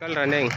कल रनिंग